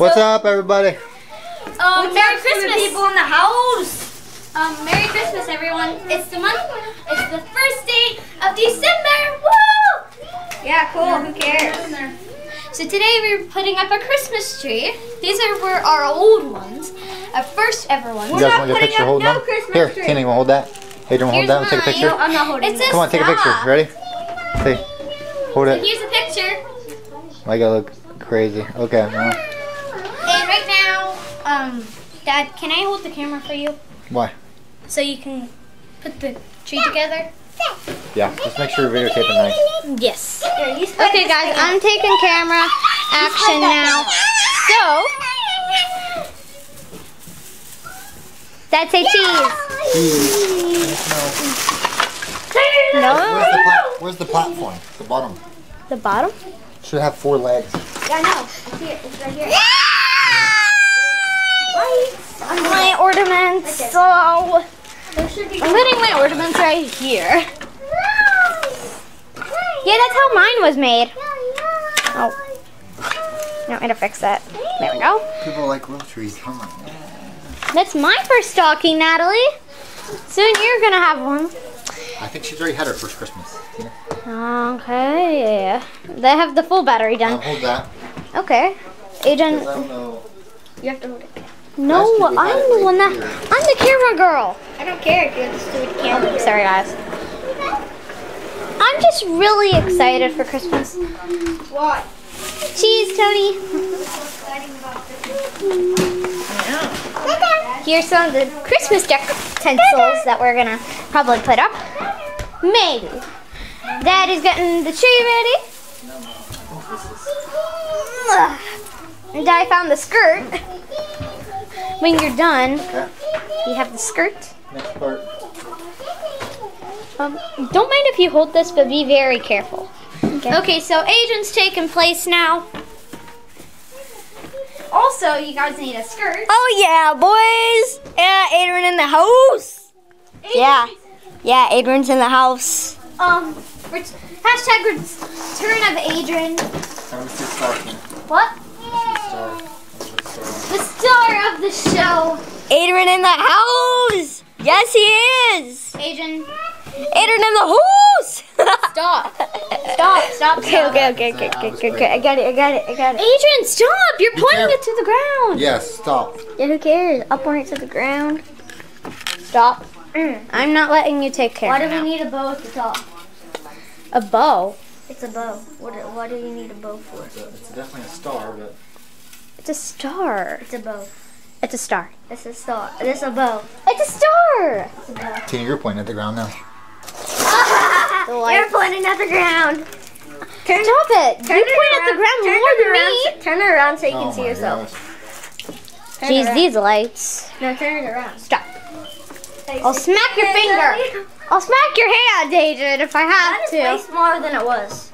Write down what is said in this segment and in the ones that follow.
What's So- up, everybody? Um, Merry up the Christmas. people in the house. Um, Merry Christmas, everyone. It's the month. It's the first day of December. Woo! Yeah, cool. Who cares? So today we're putting up a Christmas tree. These are were our old ones, our first ever ones. You guys not want to get a putting picture? up Hold no them. Christmas Here, tree. Tina, you want to hold that? Adrian, hold that and take a picture. No, I'm not holding It it. says Come on, take a picture. Ready? Hey, hold So it. here's a picture. I gotta look crazy. Okay. well, And right now, um, Dad, can I hold the camera for you why? so you can put the tree together? Yeah. Just make sure you're videotaping nice. Yes. Here, Okay, guys. I'm taking camera action now. So, that's a cheese. Where's No, the, plat- where's the platform? The bottom. the bottom. Should have four legs. Yeah, I know. I see. It's right here. My ornaments. So, There should be. I'm putting my ornaments right here. Yeah, that's how mine was made. Oh. You want me to fix that? There we go. People like little trees. Come on. That's my first stocking, Natalie. Soon you're gonna have one. I think she's already had her first Christmas. Tina. Okay. They have the full battery I'll done. hold that. Okay. 'cause Aiden, I don't know. You have to hold it. No, Last year we had I'm the right one that, here. I'm the camera girl. I don't care if you have the stupid camera. Oh, sorry, guys. I'm just really excited for Christmas. What? Cheese, Tony. Here's some of the Christmas utensils that we're gonna probably put up. Maybe. Daddy's getting the tree ready. And I found the skirt. When you're done, Okay. you have the skirt. Next part. Um, don't mind if you hold this, but be very careful. Okay, okay, so Adrian's taking place now. Also, you guys need a skirt. Oh yeah, boys. Yeah, Adrian in the house. Yeah. Yeah, Adrian's in the house. Um, hashtag return of Adrian. How was your star? Tina? What? Star. Star. The star the show. Adrian in the house. Yes, he is. Adrian, Adrian in the house. stop. Stop, stop, Okay, stop. okay, okay, okay, okay, okay, okay. I got it. I got it. I got it. Adrian, stop. You're Be pointing it to the ground. Yes. Stop. Yeah, who cares? I'll point it to the ground. Stop. Mm. I'm not letting you take care Why of do it we need a bow at the top? A bow. It's a bow. What? do- Why do you need a bow for? It's, a, it's definitely a star, but It's a star. It's a bow. It's a star. It's a star. It's a bow. It's a star. It's a bow. Tina, you're pointing at the ground now. You're pointing at the ground. Turn, Stop it. turn you it point at the ground turn more than around, me. so- Turn it around so you can oh see yourself. gosh. Turn it Jeez, these lights. No, turn it around. Stop. I'll smack your finger. I'll smack your hand, Adrian, if I That have is way smaller than it was.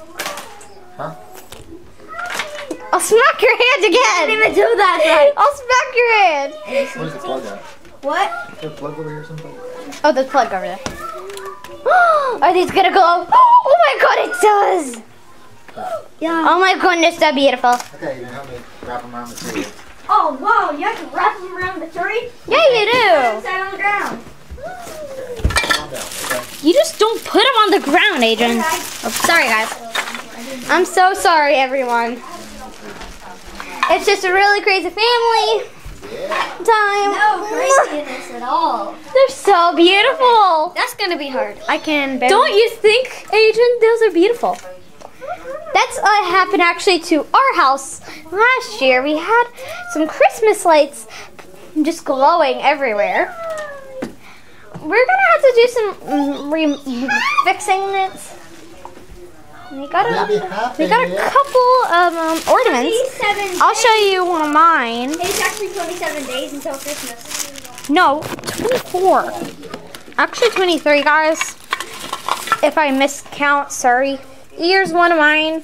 I'll smack your hand again! I didn't even do that right. I'll smack your hand. Where's the plug at? What? Is there a plug over here someplace? Oh, the plug over there. Are these gonna glow? Oh my god, it does! Oh yeah. Oh my goodness, they're beautiful. Okay, then help me wrap them around the tree. Oh wow, you have to wrap them around the tree. Yeah, you do. Sit on the ground. Calm down, okay? You just don't put them on the ground, Adrian. Oh, sorry, guys. I'm so sorry, everyone. It's just a really crazy family time. No craziness at all. They're so beautiful. That's gonna be hard. I can barely. Don't you think, Adrian? Those are beautiful. That's what happened actually to our house last year. We had some Christmas lights just glowing everywhere. We're gonna have to do some mm, re- fixing it. We got a we got a couple of um, ornaments. I'll show you one of mine. It's actually 27 days until Christmas. No, 24. Actually 23, guys. If I miscount, sorry. Here's one of mine.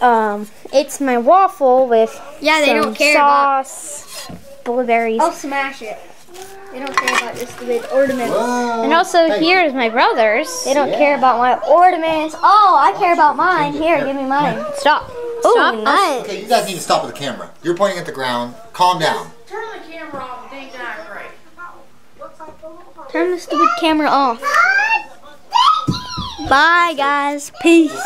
Um, it's my waffle with Yeah, they some don't care about- sauce, blueberries. I'll smash it. They don't care about just the big ornaments. Whoa. And also Hey, here's my brother's. They don't care about my ornaments. Oh, I care about mine. Here, give me mine. Stop. Oh, Stop. nice. Okay, you guys need to stop with the camera. You're pointing at the ground. Calm down. Turn the camera off and think act right. Turn the stupid camera off. Bye, guys. Peace.